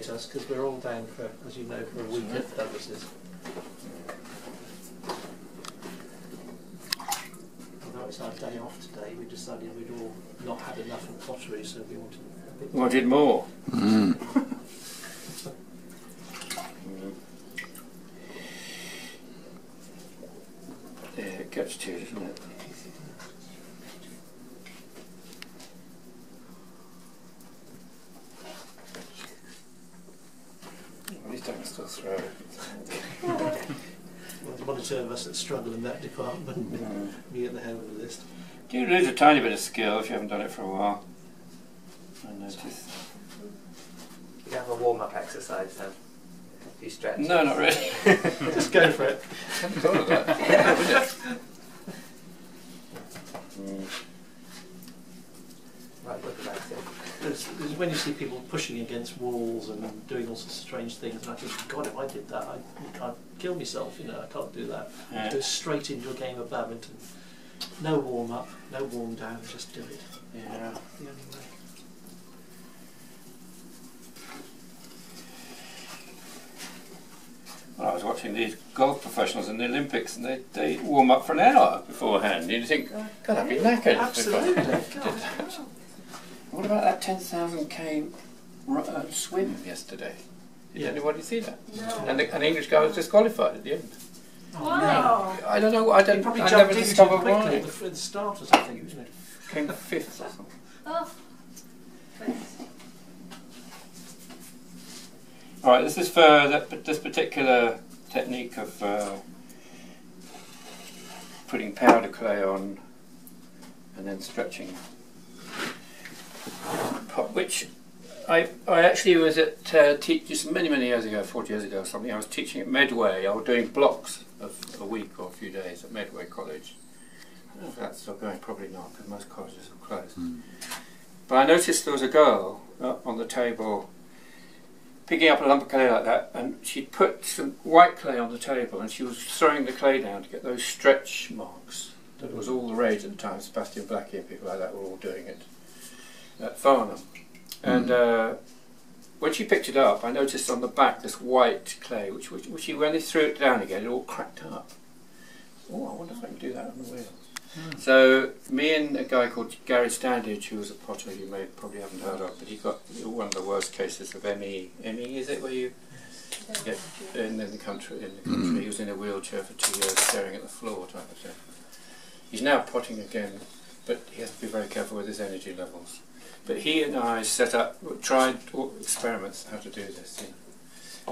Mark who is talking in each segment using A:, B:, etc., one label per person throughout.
A: accommodate us because we're all down for, as you know, for a week at Douglas's. Although it's our day off today, we decided we'd all not had enough of pottery, so we wanted a bit
B: Wanted more.
C: Mm.
B: Yeah, it gets to you, doesn't it? At least I can throw it.
A: Well, one or two of us that struggle in that department,
B: Mm.
A: me at the head of the list.
B: Do you lose a tiny bit of skill if you haven't done it for a while? I notice.
D: You have a warm up exercise then. You stretch.
B: No, not really.
A: Just go for it.
B: I hadn't thought of that. Mm.
D: Right, look about it.
A: It's, it's when you see people pushing against walls and doing all sorts of strange things, and I think, God, if I did that, I can't kill myself. You know, I can't do that.
B: Yeah.
A: Go straight into a game of badminton. No warm up, no warm down, just do it.
B: Yeah.
A: The only way.
B: Well, I was watching these golf professionals in the Olympics and they, they warm up for an hour beforehand. You think, God, I'd be knackered.
A: Absolutely.
B: if I did that. What about that 10,000k uh, swim yesterday? Did
A: Yeah.
B: anybody see that?
E: No.
B: And the, an English guy was disqualified at the end.
E: Wow.
B: I don't know. I don't.
A: probably
B: I
A: jumped
B: never
A: in too
B: discovered why.
A: at the, at the start or something, wasn't it?
B: Came fifth or something.
E: Oh. Thanks.
B: All right. This is for that, this particular technique of uh, putting powder clay on and then stretching. Which I, I actually was at uh, many many years ago, forty years ago or something. I was teaching at Medway. I was doing blocks of a week or a few days at Medway College. I don't know if that's still going. Probably not, because most colleges have closed. But I noticed there was a girl uh, on the table picking up a lump of clay like that, and she'd put some white clay on the table, and she was throwing the clay down to get those stretch marks. That was all the rage at the time. Sebastian Blackie and people like that were all doing it at Farnham. And hmm. uh, when she picked it up, I noticed on the back this white clay, which, which, which she, when they threw it down again, it all cracked up. Oh, I wonder if I can do that on the wheel. Hmm. So me and a guy called Gary Standage, who was a potter you may probably haven't heard of, but he got one of the worst cases of ME. ME is it where you get in, the country? In the country, hmm. he was in a wheelchair for two years, staring at the floor type of thing. He's now potting again, but he has to be very careful with his energy levels. But he and I set up, tried experiments how to do this.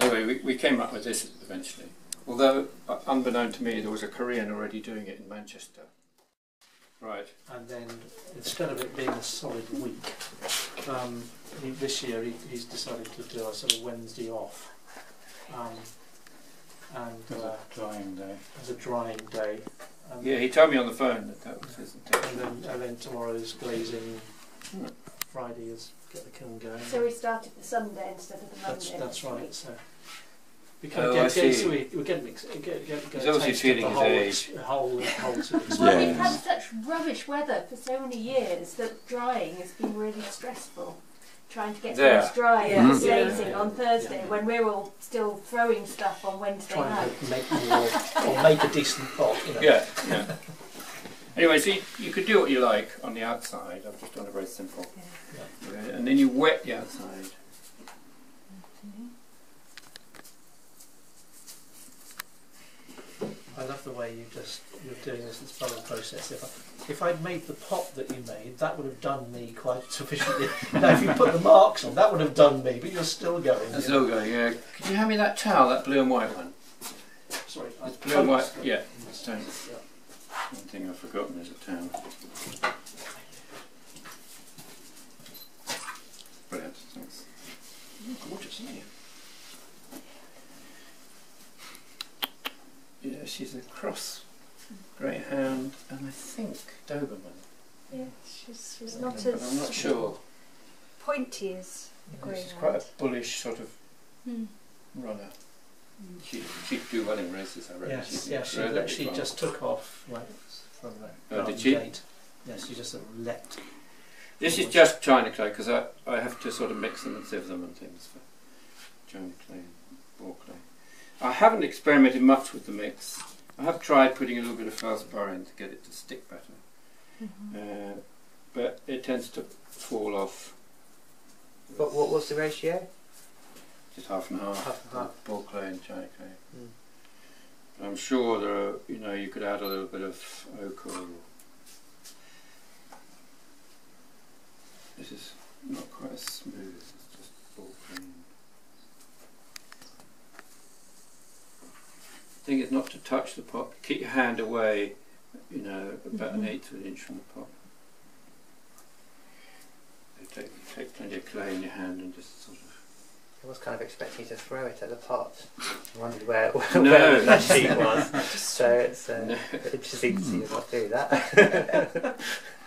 B: Anyway, we, we came up with this eventually. Although, uh, unbeknown to me, there was a Korean already doing it in Manchester. Right.
A: And then instead of it being a solid week, um, he, this year he, he's decided to do a sort of Wednesday off. Um, and uh,
B: drying day.
A: as a drying day. Um,
B: Yeah, he told me on the phone that that was his
A: And
B: intention.
A: then, and then tomorrow's glazing.
B: Hmm.
A: Friday is get the kiln going.
E: So we started the Sunday instead of the Monday.
A: that's that's
E: next
A: right.
E: week.
A: So we kind
B: Oh,
A: of
B: I
A: get, get,
B: see.
A: so we, we're getting ex- get, get, get
B: He's
A: a
B: obviously
A: taste
B: feeling
A: of the
B: his
A: whole,
B: age.
A: ex- whole whole sort of
E: Well, we've
A: experience.
E: had such rubbish weather for so many years that drying has been really stressful. Trying to get
B: There.
E: things dry
C: Yeah.
E: and
C: Mhm.
E: glazing
A: Yeah.
E: on Thursday
A: Yeah.
E: when we're all still throwing stuff on Wednesday
A: Trying
E: night.
A: to make more or make a decent pot. You know.
B: Yeah, yeah. Anyway, so you, you could do what you like on the outside. I've just done a very simple. Okay, And then you wet the outside.
A: I love the way you just you're doing this of the process. If I, if I'd made the pot that you made, that would have done me quite sufficiently. now, if you put the marks on, that would have done me. But you're still going.
B: That's still going, yeah. Could you hand me that towel, that blue and white one?
A: Sorry,
B: It's blue and white, yeah. Thanks. One thing I've forgotten is a towel. Brilliant, thanks.
A: Gorgeous, isn't it?
B: Yeah, she's a cross greyhound and I think Doberman.
F: Yeah, she's, she's
B: But
F: not
B: I'm not sure.
F: pointy as a
B: She's quite a bullish sort of
F: Hmm.
B: runner. She, she'd do well in races, I reckon.
A: Yes,
B: She'd be
A: yeah, she
B: relatively
A: actually just took off like from the
B: Oh, did she?
A: gate. Yes, she just sort of leapt
B: This is just china clay because I, I have to sort of mix them and sieve them and things for china clay and ball clay. I haven't experimented much with the mix. I have tried putting a little bit of feldspar in to get it to stick better, uh, but it tends to fall off.
D: But what was the ratio?
B: Just half and half.
D: Half and half.
B: Ball clay and china clay.
D: Mm.
B: I'm sure there are, you know, you could add a little bit of ochre. Or this is not quite as smooth. It's just ball clay. The thing is not to touch the pot. Keep your hand away, you know, about an
E: Mhm.
B: eighth of an inch from the pot. You take, take plenty of clay in your hand and just sort of.
D: I was kind of expecting you to throw it at the pot. I wondered where, where,
B: No.
D: where that sheet was. so it's uh,
B: No.
D: interesting to see you not do that.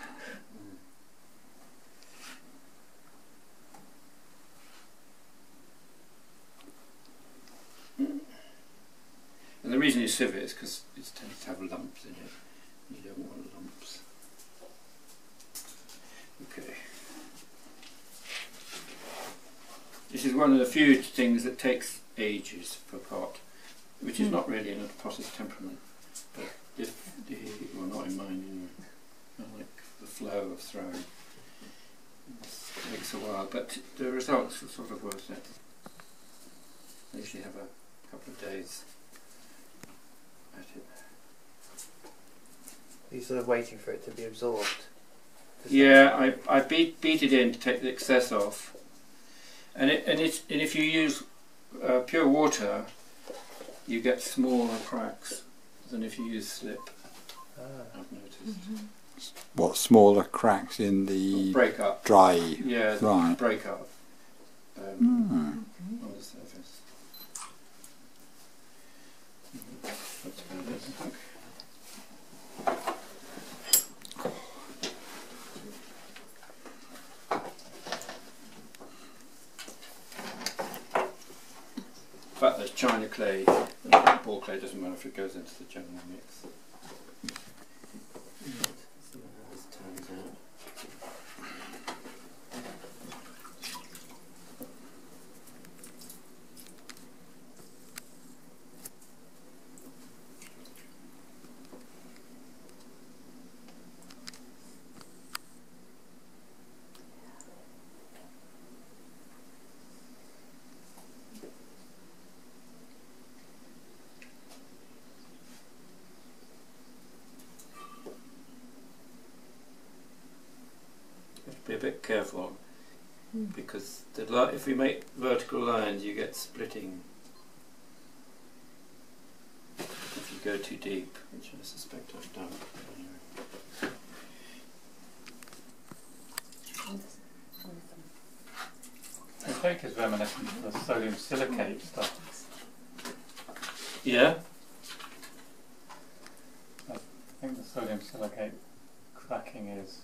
B: And the reason you sieve it is because it tends to have lumps in it. You don't want lumps. Okay. This is one of the few things that takes ages for pot, which is
E: Hmm.
B: not really in a potter's temperament. But if the, well, not in mine anyway. I like the flow of throwing. It takes a while, but the results are sort of worth it. I usually have a couple of days.
D: You're sort of waiting for it to be absorbed.
B: Yeah, I, I beat beat it in to take the excess off, and it and it's and if you use uh, pure water, you get smaller cracks than if you use slip.
D: Ah.
B: I've noticed
C: What smaller cracks in the
B: break up.
C: dry?
B: Yeah, the
C: Right.
B: break up um,
C: Hmm.
B: on the surface. That's about it, I think. In fact, there's china clay, uh, ball clay doesn't matter if it goes into the general mix. See how this turns out. You have to be a bit careful
E: Hmm.
B: because the li- if we make vertical lines, you get splitting. If you go too deep, which I suspect I've done. Anyway.
G: The cake is reminiscent of the sodium silicate stuff.
B: Yeah,
G: I think the sodium silicate cracking is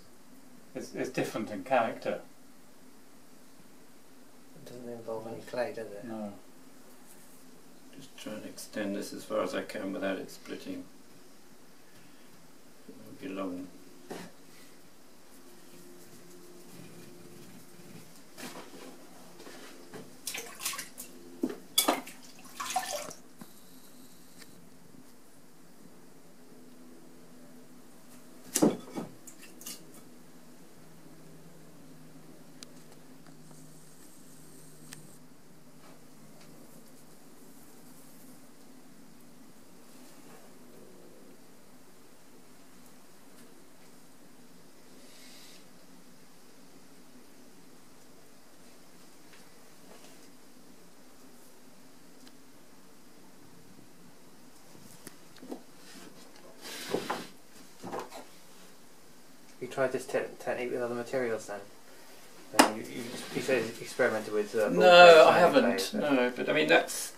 G: is, is different in character.
D: It doesn't involve any clay, does it?
G: No.
B: just try and extend this as far as I can without it splitting. It won't be long.
D: You tried this te- technique with other materials then? Uh, you, you, you said you experimented with. Uh,
B: No, I haven't.
D: clay,
B: No, but I mean that's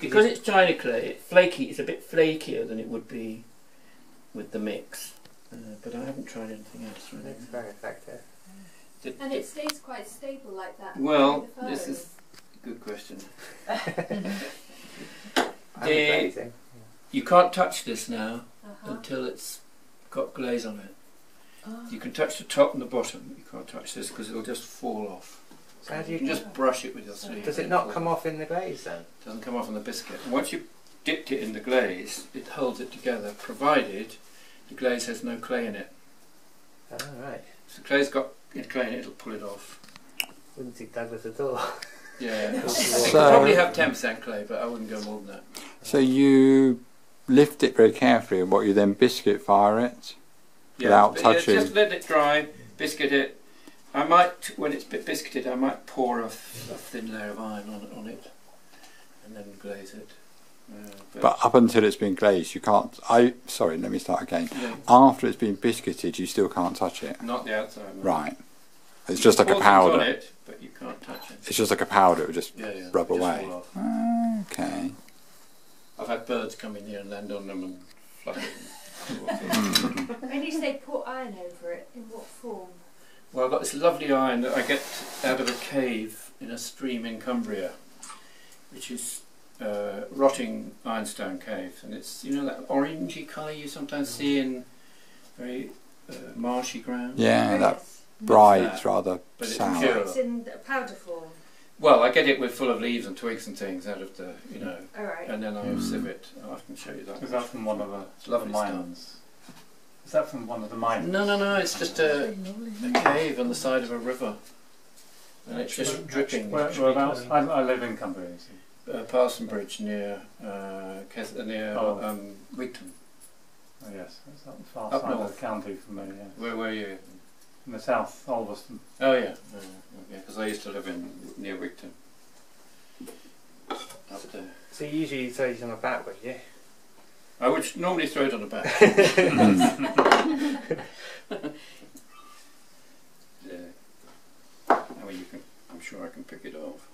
B: because it's china clay. It's flaky. It's a bit flakier than it would be with the mix. Uh, but I haven't tried anything else really.
D: It's very effective.
B: The-
E: And it stays quite stable like that.
B: Well,
E: through
B: this is a good question. The-
D: amazing.
B: You can't touch this now
E: Uh-huh.
B: until it's got glaze on it. You can touch the top and the bottom. You can't touch this because it'll just fall off.
D: So how do
B: You
D: you
B: can just brush it with your sleeve.
D: Does it not come off in the glaze then?
B: It doesn't come off on the biscuit. And once you've dipped it in the glaze, it holds it together, provided the glaze has no clay in it.
D: Oh, right.
B: If the clay's got clay in it, it'll pull it off.
D: Wouldn't see Douglas at all.
B: Yeah. you
C: So-
B: probably have 10% clay, but I wouldn't go more than that.
C: So you lift it very carefully, and what you then biscuit fire it.
B: Yeah,
C: Without
B: but yeah,
C: touching.
B: Just let it dry, biscuit it. I might, when it's bit biscuited, I might pour a thin layer of iron on, on it and then glaze it. Uh, but,
C: But up until it's been glazed, you can't. I sorry, let me start again.
B: yeah,
C: After it's been biscuited, you still can't touch it.
B: not the outside.
C: Right. It's just like a
B: Pour things on
C: powder.
B: it, but you can't touch it.
C: It's just like a powder. It would just
B: Yeah, yeah.
C: rub
B: just
C: away. Okay.
B: I've had birds come in here and land on them and fluff it.
E: When you say put iron over it, in what form?
B: Well, I've got this lovely iron that I get out of a cave in a stream in Cumbria, which is uh, rotting ironstone cave, and it's you know that orangey colour you sometimes see in very uh, marshy ground.
C: Yeah, that bright,
B: that.
C: rather
B: But it's
C: sour.
B: pure.
E: It's in a powder form.
B: Well, I get it with full of leaves and twigs and things out of the you know,
E: All right.
B: and then I
C: Mm.
B: sieve it. Oh, I can show you that.
G: Is that from one of the,
B: It's lovely
G: the
B: stuff.
G: mines? Is that from one of the mines?
B: No, no, no. It's just a, a cave on the side of a river, and it's just dripping.
G: Where, whereabouts? I, I live in Cumbria. you see.
B: Uh, Parson Bridge near uh, Kes- uh, near
G: Oh.
B: um, Wigton.
G: Oh, yes, it's up the far
B: Up
G: side of
B: north.
G: the county from me, yeah.
B: Where were you?
G: In the south, Ulverston.
B: Oh yeah, uh, yeah. Because I used to live in near Wigton. Up there.
D: So you usually throw these on the back, would you?
B: I would normally throw it on the back. yeah. I mean, you can. I'm sure I can pick it off.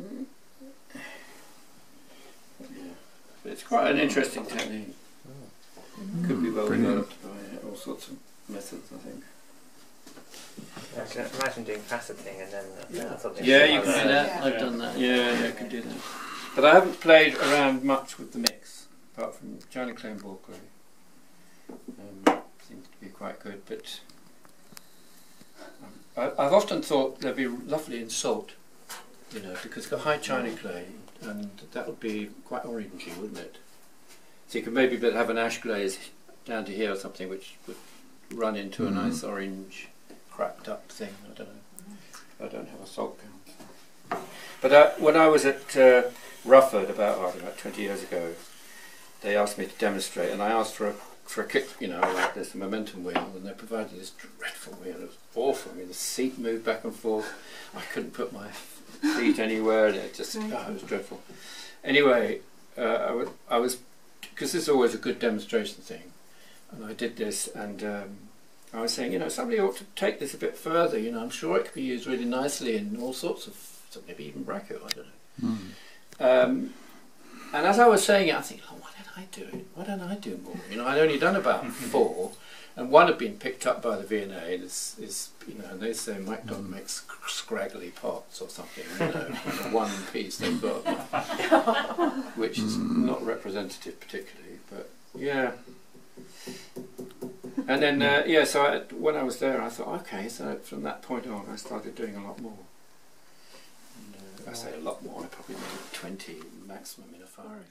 B: Mm. Yeah. But it's quite an interesting technique. Could be well
C: Brilliant.
B: developed by all sorts of methods, I think.
D: I can imagine doing faceting and then uh,
A: Yeah.
D: something.
B: Yeah, you can do that.
F: Yeah.
B: I've done that. Yeah, yeah, I can do that. But I haven't played around much with the mix, apart from China Clay and Ball Clay. Um, seems to be quite good, but um, I, I've often thought they'd be lovely in salt, you know, because it's got high China Clay, and that would be quite orangey, wouldn't it? So you could maybe but have an ash glaze down to here or something, which would run into a
C: Mhm.
B: nice orange, cracked up thing. I don't know. I don't have a salt gun. But uh, when I was at uh, Rufford about oh, about 20 years ago, they asked me to demonstrate, and I asked for a for a kick, you know, like this momentum wheel, and they provided this dreadful wheel. It was awful. I mean, the seat moved back and forth. I couldn't put my feet anywhere, and it just oh, it was dreadful. Anyway, uh, I I was because this is always a good demonstration thing, and I did this, and um, I was saying, you know, somebody ought to take this a bit further. You know, I'm sure it could be used really nicely in all sorts of, so maybe even bracket. I don't know.
C: Mm.
B: Um, and as I was saying it, I think, oh, why didn't I do it? Why don't I do more? You know, I'd only done about four, and one had been picked up by the V&A. And is, is you know, they say Mike Dodd makes scraggly pots or something. You know, one piece they've got, which is not representative particularly, but yeah. And then uh, yeah, so I, when I was there, I thought, okay, so from that point on, I started doing a lot more. And, uh, I say a lot more. I probably made twenty maximum in a firing.